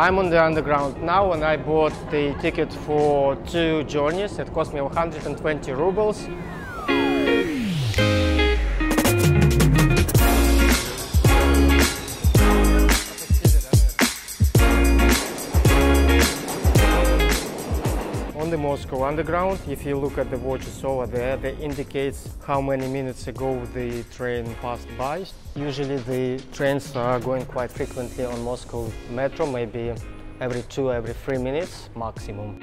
I'm on the underground now and I bought the ticket for two journeys. It cost me 120 rubles. The Moscow Underground, if you look at the watches over there, they indicates how many minutes ago the train passed by. Usually the trains are going quite frequently on Moscow Metro, maybe every two, every three minutes maximum.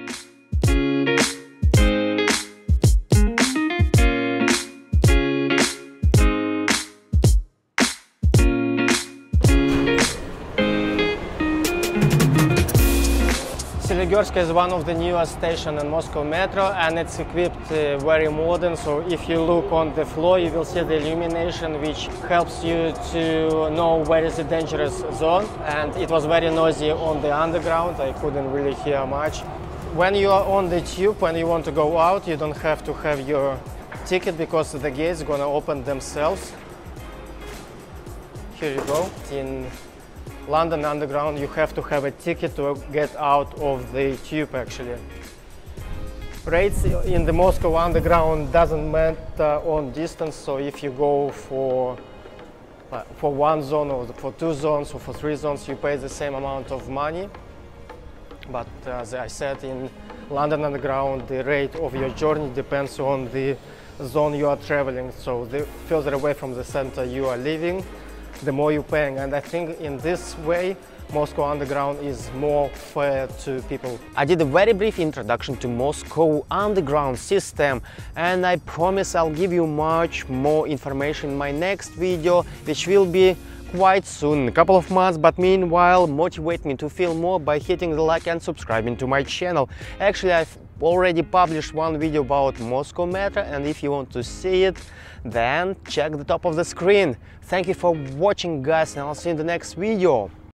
Seligerskaya is one of the newest stations in Moscow Metro and it's equipped uh, very modern. So if you look on the floor, you will see the illumination which helps you to know where is the dangerous zone. And it was very noisy on the underground. I couldn't really hear much. When you are on the tube, when you want to go out, you don't have to have your ticket because the gates are gonna open themselves. Here you go. In London Underground, you have to have a ticket to get out of the tube actually. Rates in the Moscow Underground doesn't matter on distance, so if you go for uh, for one zone or for two zones or for three zones, you pay the same amount of money. But as I said, in London Underground, the rate of your journey depends on the zone you are traveling. So the further away from the center you are living, the more you're paying. And I think in this way, Moscow Underground is more fair to people. I did a very brief introduction to Moscow Underground system and I promise I'll give you much more information in my next video, which will be quite soon, a couple of months, but meanwhile motivate me to feel more by hitting the like and subscribing to my channel. Actually, I've already published one video about Moscow Metro and if you want to see it, then check the top of the screen. Thank you for watching guys and I'll see you in the next video.